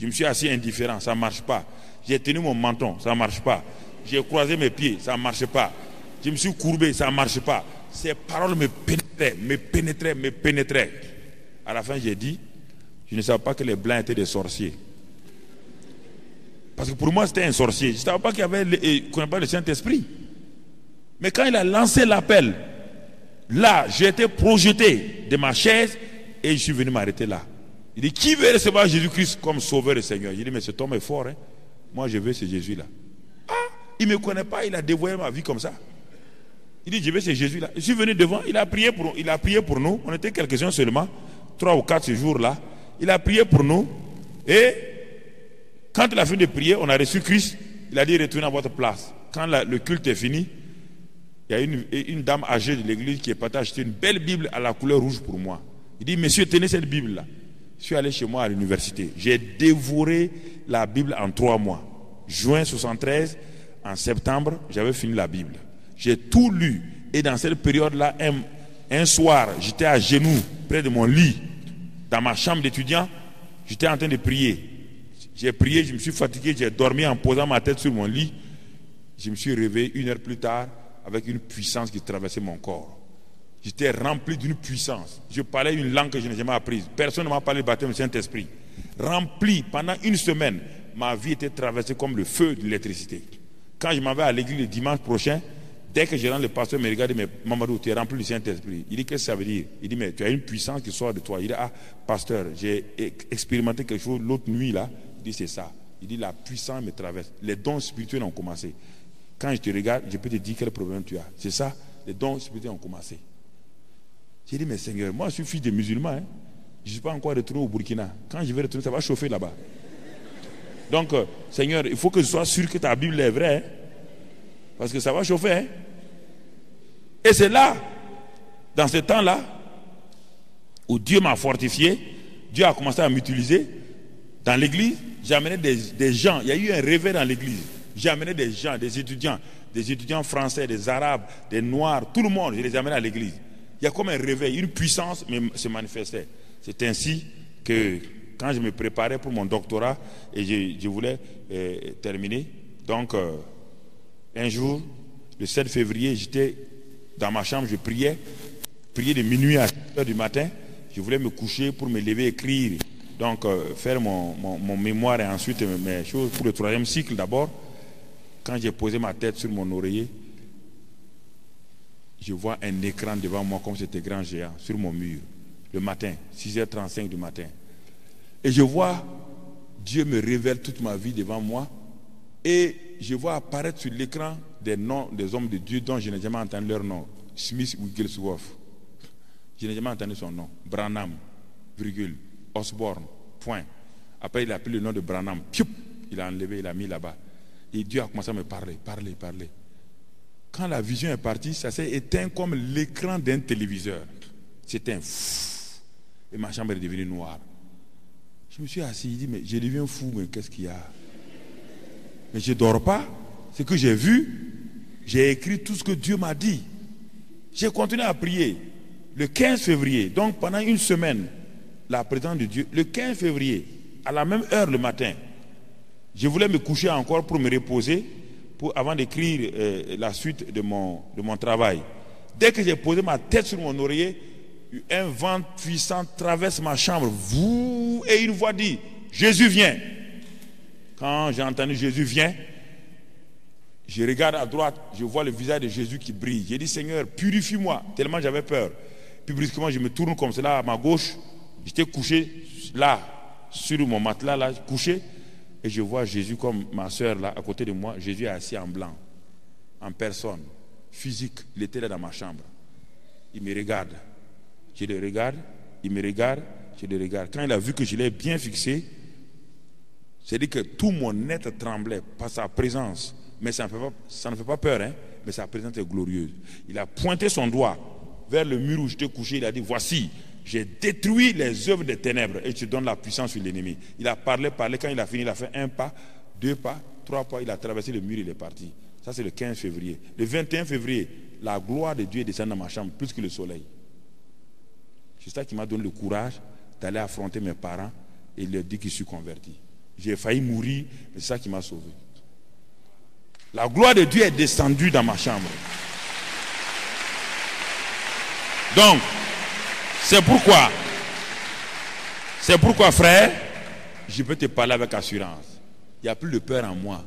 Je me suis assis indifférent, ça ne marche pas. J'ai tenu mon menton, ça ne marche pas. J'ai croisé mes pieds, ça ne marche pas. Je me suis courbé, ça ne marche pas. Ces paroles me pénétraient, me pénétraient, me pénétraient. À la fin, j'ai dit, je ne savais pas que les blancs étaient des sorciers. Parce que pour moi, c'était un sorcier. Je ne savais pas qu'il y avait qu'on pas le Saint-Esprit. Mais quand il a lancé l'appel, là, j'ai été projeté de ma chaise et je suis venu m'arrêter là. Il dit, qui veut recevoir Jésus-Christ comme sauveur et Seigneur? J'ai dit, mais cet homme est fort. Hein? Moi, je veux ce Jésus-là. Ah, il ne me connaît pas, il a dévoilé ma vie comme ça. Il dit, je veux ce Jésus-là. Je suis venu devant, il a prié pour, il a prié pour nous. On était quelques-uns seulement, trois ou quatre ce jour-là. Il a prié pour nous. Et quand il a fini de prier, on a reçu Christ. Il a dit, retournez à votre place. Quand le culte est fini, il y a une, une dame âgée de l'église qui est partie acheter une belle Bible à la couleur rouge pour moi. Il dit, monsieur, tenez cette Bible-là. Je suis allé chez moi à l'université. J'ai dévoré la Bible en trois mois. Juin 73, en septembre, j'avais fini la Bible. J'ai tout lu. Et dans cette période-là, un, un soir, j'étais à genoux près de mon lit, dans ma chambre d'étudiant. J'étais en train de prier. J'ai prié, je me suis fatigué, j'ai dormi en posant ma tête sur mon lit. Je me suis réveillé une heure plus tard avec une puissance qui traversait mon corps. J'étais rempli d'une puissance. Je parlais une langue que je n'ai jamais apprise. Personne ne m'a parlé du baptême du Saint-Esprit. Rempli pendant une semaine, ma vie était traversée comme le feu de l'électricité. Quand je m'en vais à l'église le dimanche prochain, dès que je rentre, le pasteur me regarde et me dit Mamadou, tu es rempli du Saint-Esprit. Il dit Qu'est-ce que ça veut dire? Il dit Mais tu as une puissance qui sort de toi. Il dit Ah, pasteur, j'ai expérimenté quelque chose l'autre nuit là. Il dit C'est ça. Il dit La puissance me traverse. Les dons spirituels ont commencé. Quand je te regarde, je peux te dire quel problème tu as. C'est ça? Les dons spirituels ont commencé. J'ai dit, mais Seigneur, moi je suis fils de musulman. Hein. Je ne suis pas encore retourné au Burkina. Quand je vais retourner, ça va chauffer là-bas. Donc, euh, Seigneur, il faut que je sois sûr que ta Bible est vraie. Hein. parce que ça va chauffer. Hein. Et c'est là, dans ce temps-là, où Dieu m'a fortifié, Dieu a commencé à m'utiliser. Dans l'église, j'ai amené des, des, gens. Il y a eu un réveil dans l'église. J'ai amené des gens, des étudiants, des étudiants français, des arabes, des noirs, tout le monde. Je les ai amenés à l'église il y a comme un réveil, une puissance se manifestait. C'est ainsi que quand je me préparais pour mon doctorat et je, voulais euh, terminer, donc euh, un jour, le 7 février, j'étais dans ma chambre, je priais, priais de minuit à 7 du matin. Je voulais me coucher pour me lever, écrire, donc euh, faire mon, mon, mémoire et ensuite mes choses pour le troisième cycle d'abord. Quand j'ai posé ma tête sur mon oreiller, je vois un écran devant moi comme c'était grand géant sur mon mur, le matin, 6h35 du matin. Et je vois Dieu me révèle toute ma vie devant moi et je vois apparaître sur l'écran des noms des hommes de Dieu dont je n'ai jamais entendu leur nom. Smith Wigglesworth. Je n'ai jamais entendu son nom. Branham, virgule. Osborne, point. Après, il a pris le nom de Branham. il a enlevé, il a mis là-bas. Et Dieu a commencé à me parler, parler, parler. Quand la vision est partie, ça s'est éteint comme l'écran d'un téléviseur. C'était un fou. Et ma chambre est devenue noire. Je me suis assis, je dis, mais je deviens fou, mais qu'est-ce qu'il y a? Mais je ne dors pas. Ce que j'ai vu, j'ai écrit tout ce que Dieu m'a dit. J'ai continué à prier. Le 15 février, donc pendant une semaine, la présence de Dieu, le 15 février, à la même heure le matin, je voulais me coucher encore pour me reposer avant d'écrire euh, la suite de mon, de mon travail. Dès que j'ai posé ma tête sur mon oreiller, un vent puissant traverse ma chambre. Vous, et une voix dit, Jésus vient. Quand j'ai entendu Jésus vient, je regarde à droite, je vois le visage de Jésus qui brille. J'ai dit, Seigneur, purifie-moi, tellement j'avais peur. Puis brusquement, je me tourne comme cela à ma gauche. J'étais couché là, sur mon matelas, là, couché. Et je vois Jésus comme ma soeur là, à côté de moi. Jésus est assis en blanc, en personne, physique. Il était là dans ma chambre. Il me regarde. Je le regarde. Il me regarde. Je le regarde. Quand il a vu que je l'ai bien fixé, c'est-à-dire que tout mon être tremblait par sa présence. Mais ça ne fait pas, peur, hein? mais sa présence est glorieuse. Il a pointé son doigt vers le mur où j'étais couché. Il a dit Voici, j'ai détruit les œuvres des ténèbres et tu donnes la puissance sur l'ennemi. Il a parlé, parlé. Quand il a fini, il a fait un pas, deux pas, trois pas. Il a traversé le mur, il est parti. Ça, c'est le 15 février. Le 21 février, la gloire de Dieu descend dans ma chambre plus que le soleil. C'est ça qui m'a donné le courage d'aller affronter mes parents et leur dire que je suis converti. J'ai failli mourir, mais c'est ça qui m'a sauvé. La gloire de Dieu est descendue dans ma chambre. Donc, c'est pourquoi, c'est pourquoi, frère, je peux te parler avec assurance. Il n'y a plus de peur en moi.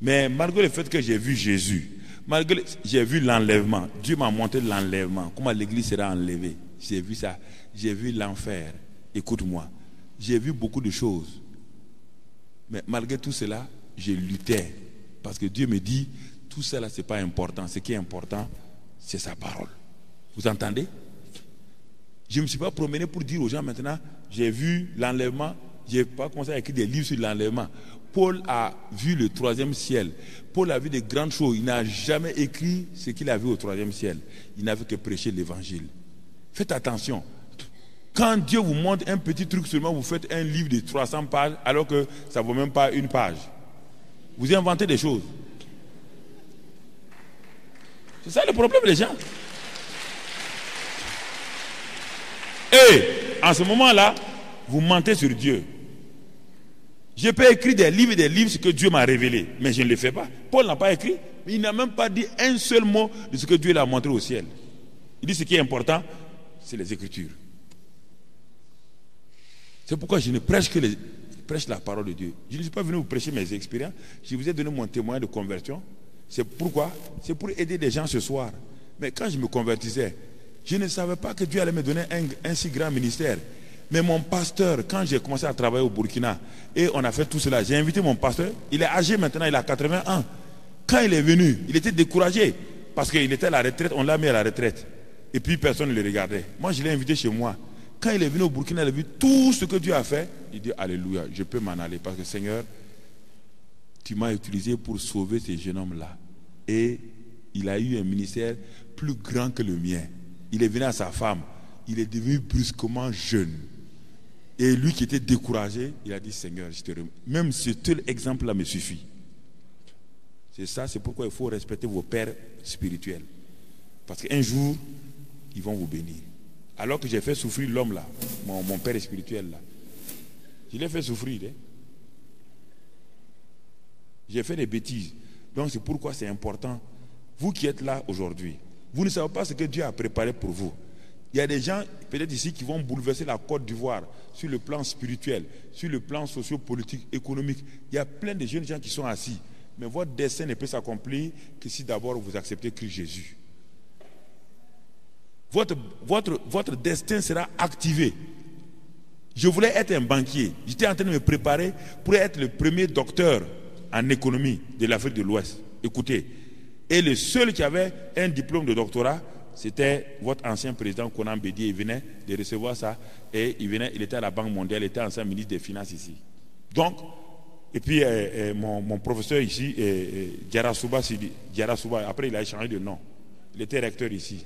Mais malgré le fait que j'ai vu Jésus, malgré j'ai vu l'enlèvement, Dieu m'a montré l'enlèvement, comment l'église sera enlevée. J'ai vu ça, j'ai vu l'enfer. Écoute-moi, j'ai vu beaucoup de choses. Mais malgré tout cela, j'ai lutté. Parce que Dieu me dit, tout cela, ce n'est pas important. Ce qui est important, c'est sa parole. Vous entendez? Je ne me suis pas promené pour dire aux gens maintenant, j'ai vu l'enlèvement, je n'ai pas commencé à écrire des livres sur l'enlèvement. Paul a vu le troisième ciel. Paul a vu des grandes choses. Il n'a jamais écrit ce qu'il a vu au troisième ciel. Il n'avait que prêcher l'évangile. Faites attention. Quand Dieu vous montre un petit truc seulement, vous faites un livre de 300 pages alors que ça ne vaut même pas une page. Vous inventez des choses. C'est ça le problème des gens. Et en ce moment-là, vous mentez sur Dieu. Je peux écrire des livres et des livres ce que Dieu m'a révélé, mais je ne le fais pas. Paul n'a pas écrit, mais il n'a même pas dit un seul mot de ce que Dieu l'a montré au ciel. Il dit ce qui est important, c'est les Écritures. C'est pourquoi je ne prêche que la parole de Dieu. Je ne suis pas venu vous prêcher mes expériences. Je vous ai donné mon témoin de conversion. C'est pourquoi? C'est pour aider des gens ce soir. Mais quand je me convertissais, je ne savais pas que Dieu allait me donner un, si grand ministère. Mais mon pasteur, quand j'ai commencé à travailler au Burkina, et on a fait tout cela, j'ai invité mon pasteur, il est âgé maintenant, il a 80 ans. Quand il est venu, il était découragé, parce qu'il était à la retraite, on l'a mis à la retraite. Et puis personne ne le regardait. Moi, je l'ai invité chez moi. Quand il est venu au Burkina, il a vu tout ce que Dieu a fait. Il dit Alléluia, je peux m'en aller parce que Seigneur, tu m'as utilisé pour sauver ces jeunes hommes-là. Et il a eu un ministère plus grand que le mien. Il est venu à sa femme. Il est devenu brusquement jeune. Et lui qui était découragé, il a dit Seigneur, je te Même ce tel exemple-là me suffit. C'est ça, c'est pourquoi il faut respecter vos pères spirituels. Parce qu'un jour, ils vont vous bénir. Alors que j'ai fait souffrir l'homme là, mon, père spirituel là. Je l'ai fait souffrir. Hein. J'ai fait des bêtises. Donc c'est pourquoi c'est important. Vous qui êtes là aujourd'hui, vous ne savez pas ce que Dieu a préparé pour vous. Il y a des gens, peut-être ici, qui vont bouleverser la Côte d'Ivoire sur le plan spirituel, sur le plan socio-politique, économique. Il y a plein de jeunes gens qui sont assis. Mais votre destin ne peut s'accomplir que si d'abord vous acceptez Christ Jésus votre, votre, votre destin sera activé. Je voulais être un banquier. J'étais en train de me préparer pour être le premier docteur en économie de l'Afrique de l'Ouest. Écoutez. Et le seul qui avait un diplôme de doctorat, c'était votre ancien président Conan Bédier. Il venait de recevoir ça et il, venait, il était à la Banque mondiale, il était ancien ministre des Finances ici. Donc, et puis euh, euh, mon, mon, professeur ici, euh, Souba, après il a changé de nom. Il était recteur ici.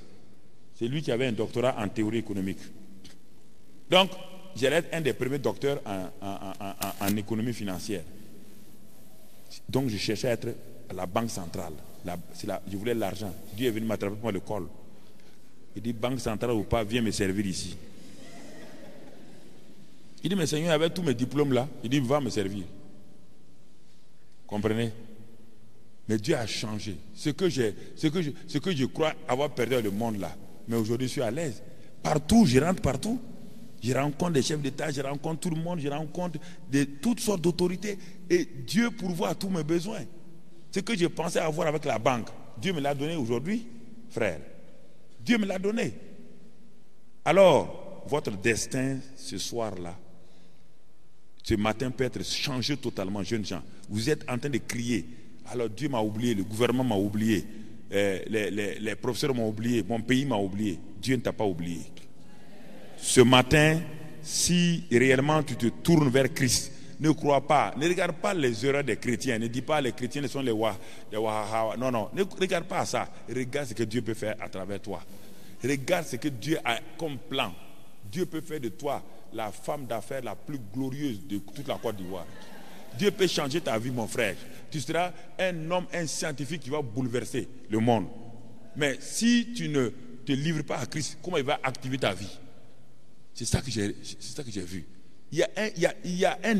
C'est lui qui avait un doctorat en théorie économique. Donc, j'allais être un des premiers docteurs en, économie financière. Donc, je cherchais à être à la banque centrale. Je voulais l'argent. Dieu est venu m'attraper pour le col. Il dit, banque centrale ou pas, viens me servir ici. Il dit, mais Seigneur, avec tous mes diplômes là, il dit, va me servir. Comprenez? Mais Dieu a changé. Ce que, ce, que ce que je crois avoir perdu le monde là, mais aujourd'hui, je suis à l'aise. Partout, je rentre partout. Je rencontre des chefs d'État, je rencontre tout le monde, je rencontre de toutes sortes d'autorités. Et Dieu pourvoit à tous mes besoins. Ce que je pensais avoir avec la banque, Dieu me l'a donné aujourd'hui, frère. Dieu me l'a donné. Alors, votre destin ce soir-là, ce matin peut être changé totalement, jeunes gens. Vous êtes en train de crier. Alors Dieu m'a oublié, le gouvernement m'a oublié. Eh, les, professeurs m'ont oublié, mon pays m'a oublié. Dieu ne t'a pas oublié. Ce matin, si réellement tu te tournes vers Christ, ne crois pas, ne regarde pas les erreurs des chrétiens, ne dis pas les chrétiens sont les wa, les Non, non, ne regarde pas ça. Regarde ce que Dieu peut faire à travers toi. Regarde ce que Dieu a comme plan. Dieu peut faire de toi la femme d'affaires la plus glorieuse de toute la Côte d'Ivoire. Dieu peut changer ta vie, mon frère tu seras un homme, un scientifique qui va bouleverser le monde. Mais si tu ne te livres pas à Christ, comment il va activer ta vie? C'est ça que j'ai vu. Il y a un, il y a un